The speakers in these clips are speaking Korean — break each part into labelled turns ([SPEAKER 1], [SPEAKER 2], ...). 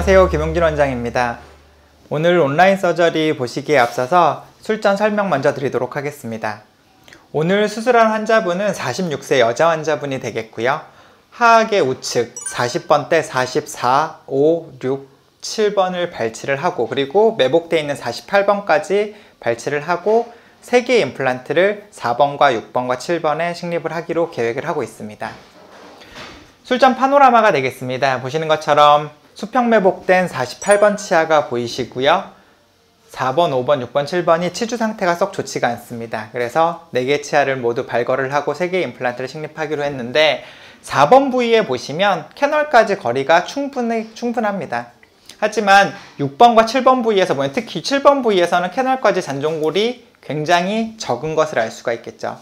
[SPEAKER 1] 안녕하세요. 김용진 원장입니다. 오늘 온라인 서저리 보시기에 앞서서 술전 설명 먼저 드리도록 하겠습니다. 오늘 수술한 환자분은 46세 여자 환자분이 되겠고요. 하악의 우측 40번대 44, 5, 6, 7번을 발치를 하고 그리고 매복되어 있는 48번까지 발치를 하고 3개의 임플란트를 4번과 6번과 7번에 식립을 하기로 계획을 하고 있습니다. 술전 파노라마가 되겠습니다. 보시는 것처럼 수평 매복된 48번 치아가 보이시고요. 4번, 5번, 6번, 7번이 치주 상태가 썩 좋지가 않습니다. 그래서 4개 치아를 모두 발걸을 하고 3개의 임플란트를 식립하기로 했는데 4번 부위에 보시면 캐널까지 거리가 충분히, 충분합니다. 하지만 6번과 7번 부위에서 보면 특히 7번 부위에서는 캐널까지 잔종골이 굉장히 적은 것을 알 수가 있겠죠.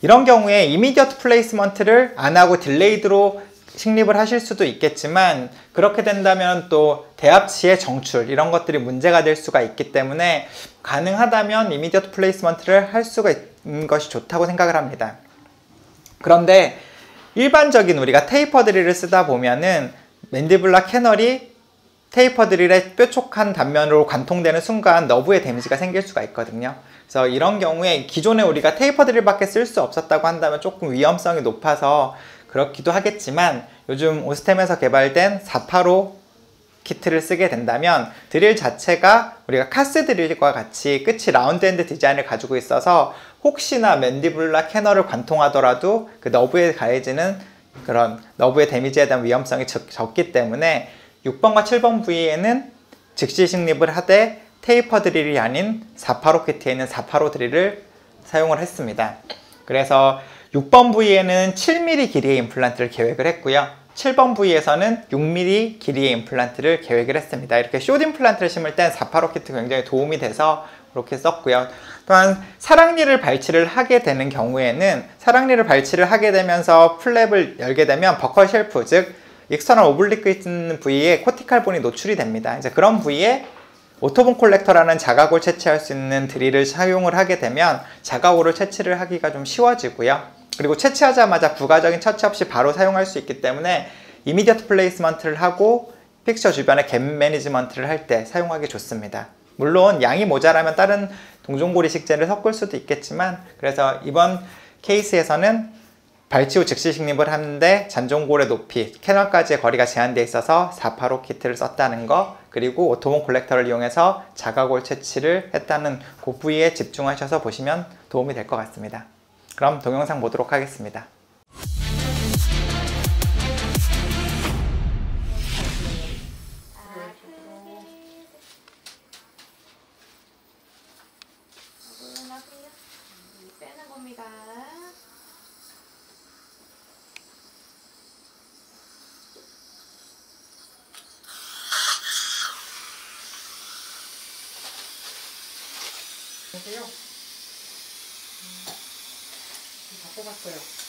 [SPEAKER 1] 이런 경우에 immediate placement를 안 하고 delayed로 식립을 하실 수도 있겠지만 그렇게 된다면 또 대합치의 정출 이런 것들이 문제가 될 수가 있기 때문에 가능하다면 immediate placement를 할 수가 있는 것이 좋다고 생각을 합니다. 그런데 일반적인 우리가 taper 드릴을 쓰다 보면은 mandibular canal이 taper 드릴의 뾰족한 단면으로 관통되는 순간 nerve의 damage가 생길 수가 있거든요. 그래서 이런 경우에 기존에 우리가 taper 드릴밖에 쓸 수 없었다고 한다면 조금 위험성이 높아서 그렇기도 하겠지만 요즘 오스템에서 개발된 485 키트를 쓰게 된다면 드릴 자체가 우리가 CAS 드릴과 같이 끝이 round end 디자인을 가지고 있어서 혹시나 mandibular canal을 관통하더라도 그 nerve에 가해지는 그런 nerve의 damage에 대한 위험성이 적, 적기 때문에 6번과 7번 부위에는 즉시 식립을 하되 taper 드릴이 아닌 485 키트에 있는 485 드릴을 사용을 했습니다. 그래서 6번 부위에는 7mm 길이의 임플란트를 계획을 했고요. 7번 부위에서는 6mm 길이의 임플란트를 계획을 했습니다. 이렇게 숏 임플란트를 심을 땐 485 키트 굉장히 도움이 돼서 그렇게 썼고요. 또한 사랑니를 발치를 하게 되는 경우에는 사랑니를 발치를 하게 되면서 flap을 열게 되면 buccal shelf 즉 external oblique 있는 부위에 코티칼본이 노출이 됩니다. 이제 그런 부위에 auto bone collector라는 자가골 채취할 수 있는 드릴을 사용을 하게 되면 자가골을 채취를 하기가 좀 쉬워지고요. 그리고 채취하자마자 부가적인 처치 없이 바로 사용할 수 있기 때문에 immediate placement를 하고 픽처 주변에 gap management를 할 때 사용하기 좋습니다. 물론 양이 모자라면 다른 동종골 이식재를 섞을 수도 있겠지만 그래서 이번 케이스에서는 발치 후 즉시 식립을 하는데 잔종골의 높이, 캐널까지의 거리가 제한되어 있어서 485 키트를 썼다는 거 그리고 오토본 콜렉터를 이용해서 자가골 채취를 했다는 그 부위에 집중하셔서 보시면 도움이 될 것 같습니다. 그럼 동영상 보도록 하겠습니다.
[SPEAKER 2] 빼는 겁니다.
[SPEAKER 1] 보세요. 다 뽑았어요.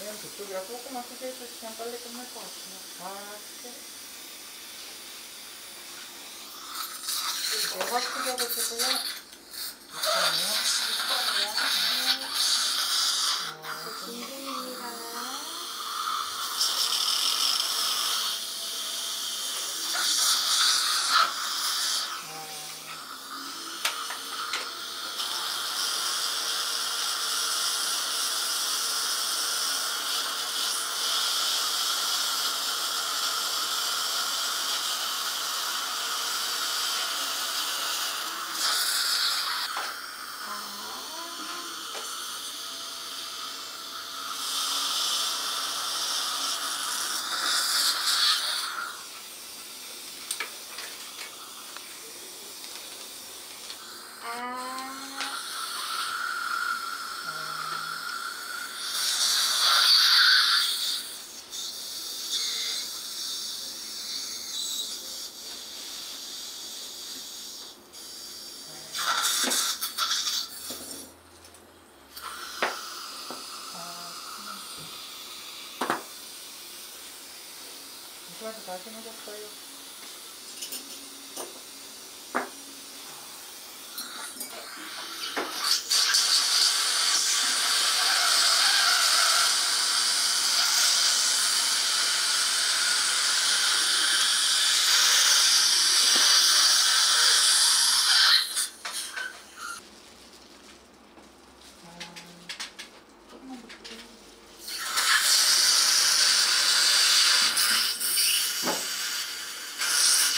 [SPEAKER 1] 얘는 저쪽이라 조금만 크게 해주시면 빨리 끝날 것 같아요. 아, 크게. 내가 크게. 잠깐만요.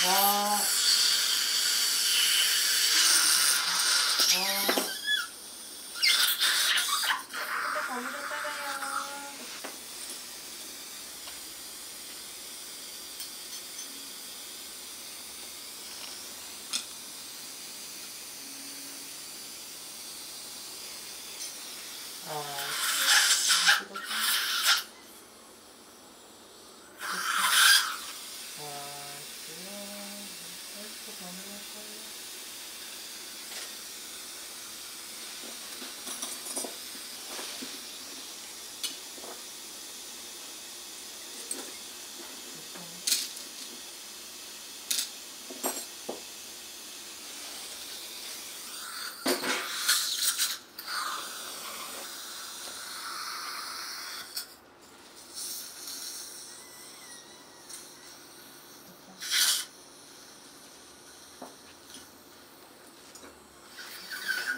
[SPEAKER 2] 아.
[SPEAKER 1] 아.
[SPEAKER 2] 근데 거기서 따라요.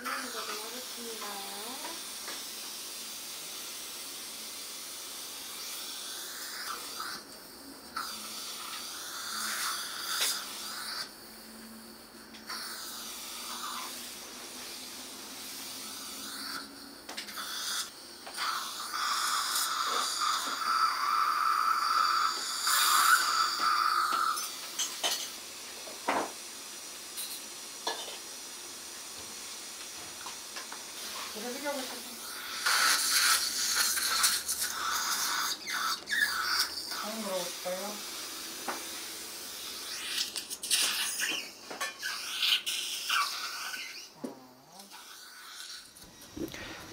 [SPEAKER 2] 올려보도록 하겠습니다.
[SPEAKER 1] 처음 물어볼까요?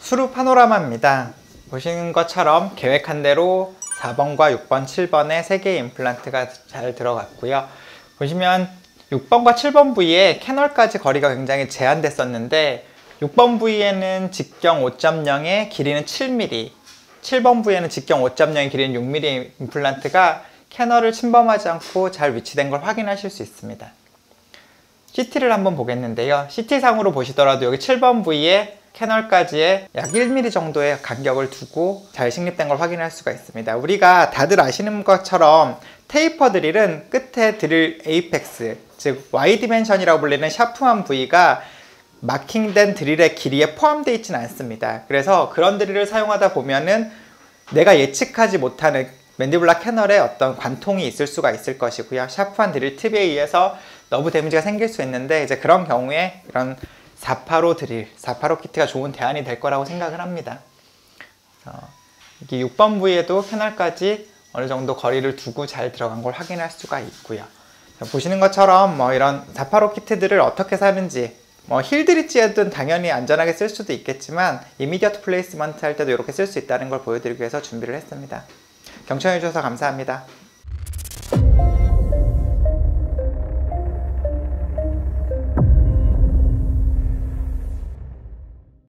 [SPEAKER 1] 수루 파노라마입니다. 보시는 것처럼 계획한 대로 4번과 6번, 7번에 3개의 임플란트가 잘 들어갔고요. 보시면 6번과 7번 부위에 캐널까지 거리가 굉장히 제한됐었는데 6번 부위에는 직경 5.0에 길이는 7mm 7번 부위에는 직경 5.0의 길이는 6mm 임플란트가 canal을 침범하지 않고 잘 위치된 걸 확인하실 수 있습니다. CT를 한번 보겠는데요. CT상으로 보시더라도 여기 7번 부위에 canal까지의 약 1mm 정도의 간격을 두고 잘 식립된 걸 확인할 수가 있습니다. 우리가 다들 아시는 것처럼 taper 드릴은 끝에 드릴 apex, 즉 Y 디멘션이라고 불리는 샤프한 부위가 마킹된 드릴의 길이에 포함되어 있지는 않습니다. 그래서 그런 드릴을 사용하다 보면은 내가 예측하지 못하는 맨디블라 캐널에 어떤 관통이 있을 수가 있을 것이고요. 샤프한 드릴 팁에 의해서 너브 데미지가 생길 수 있는데 이제 그런 경우에 이런 485 드릴, 485 키트가 좋은 대안이 될 거라고 생각을 합니다. 그래서 이게 6번 부위에도 캐널까지 어느 정도 거리를 두고 잘 들어간 걸 확인할 수가 있고요. 보시는 것처럼 뭐 이런 485 키트들을 어떻게 쓰는지 뭐 healed ridge에든 당연히 안전하게 쓸 수도 있겠지만 immediate placement 할 때도 이렇게 쓸 수 있다는 걸 보여드리기 위해서 준비를 했습니다. 경청해 주셔서 감사합니다.